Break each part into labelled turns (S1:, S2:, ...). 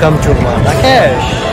S1: Welcome to Marrakesh.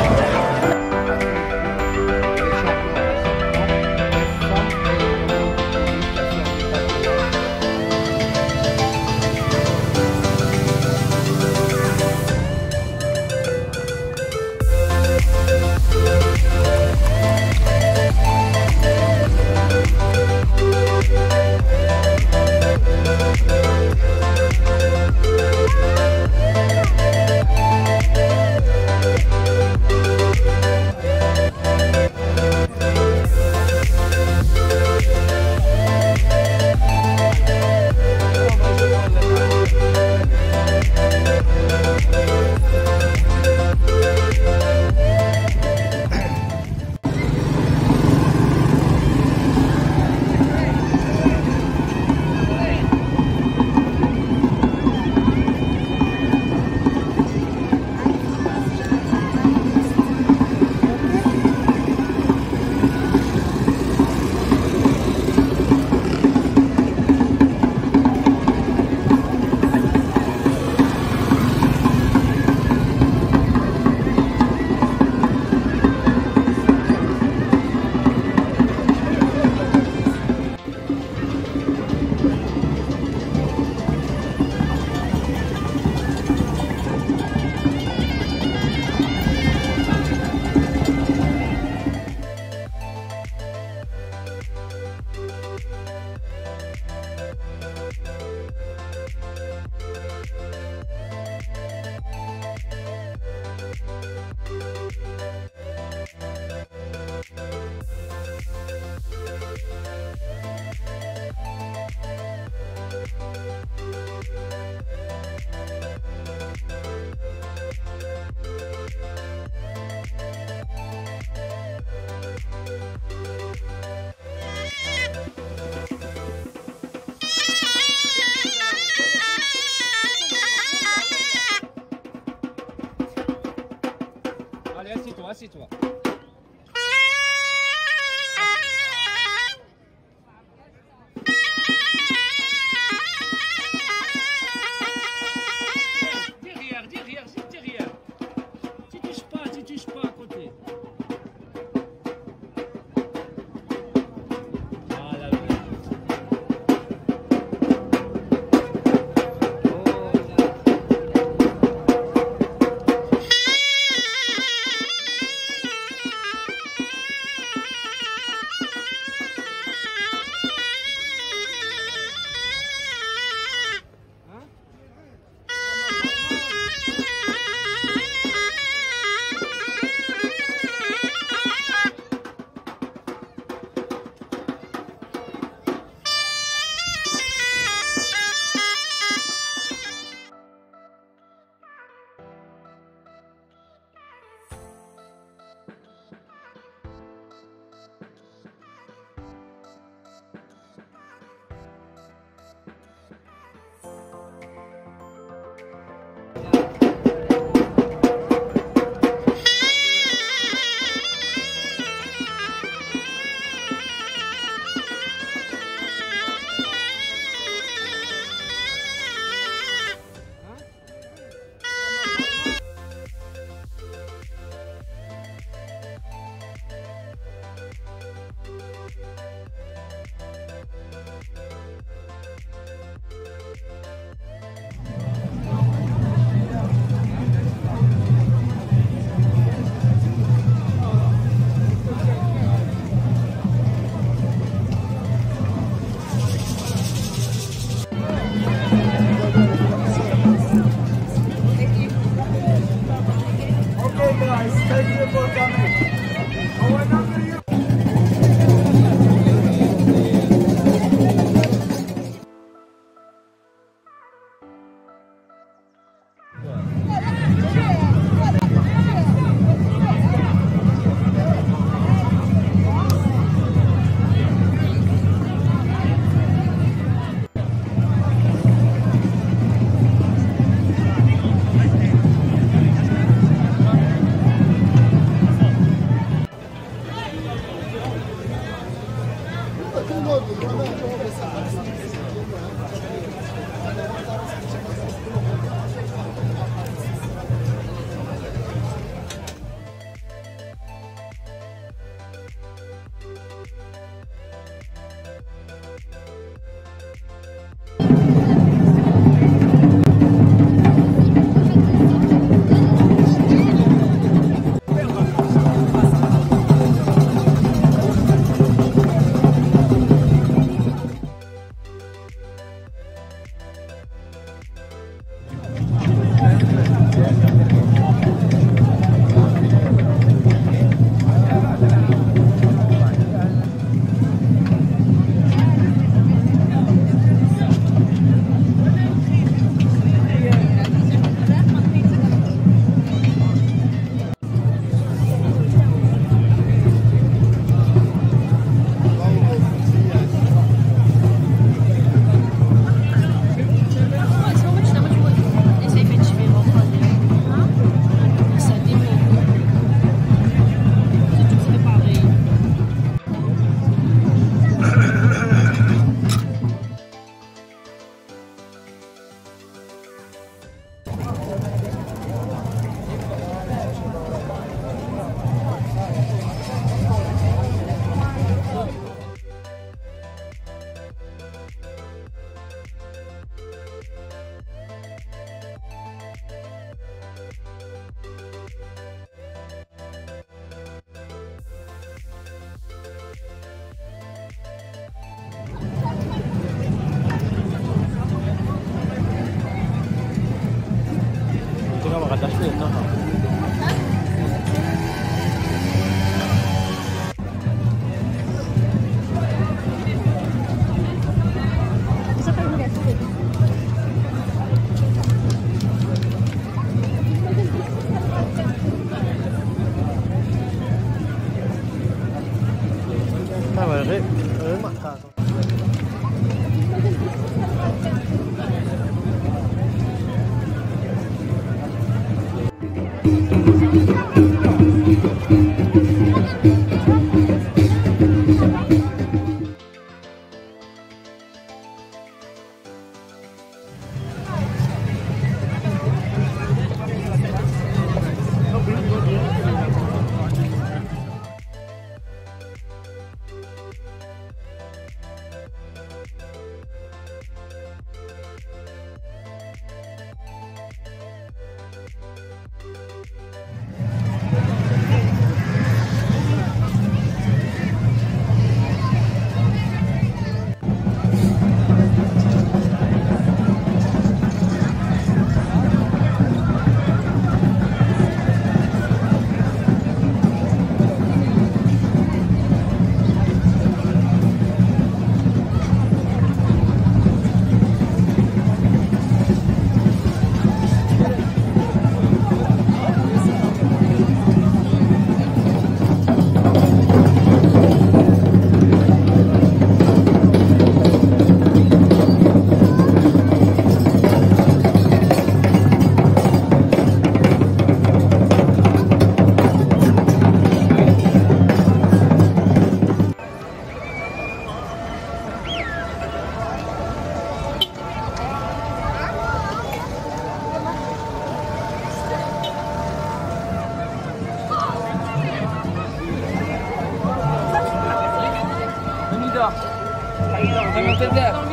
S1: 你们现在。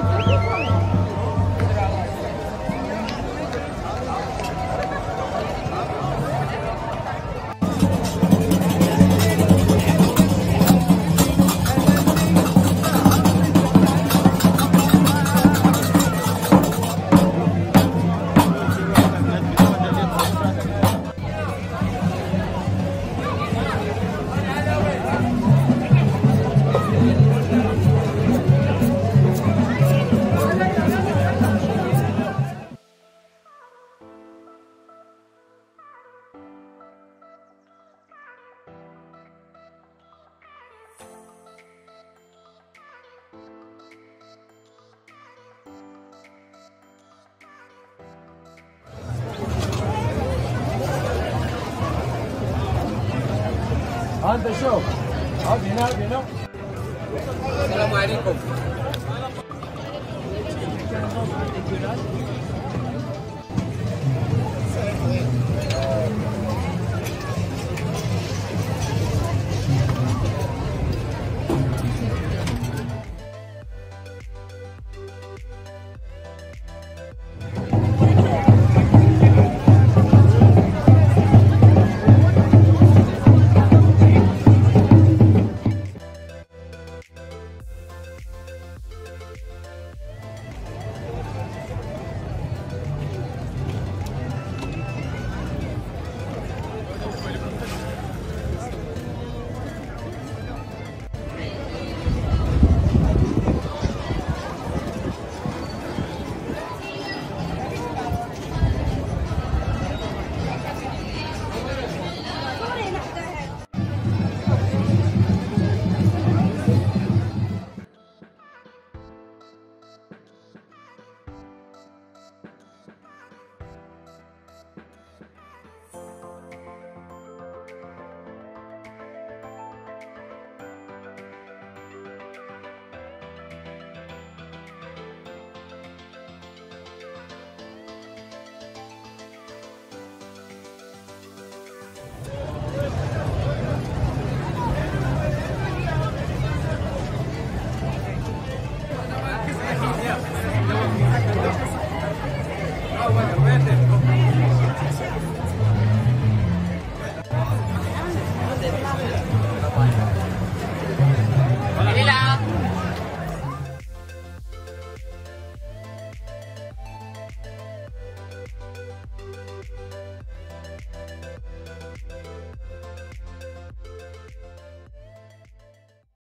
S1: The show. How you know? bina. Assalamualaikum. Assalamualaikum.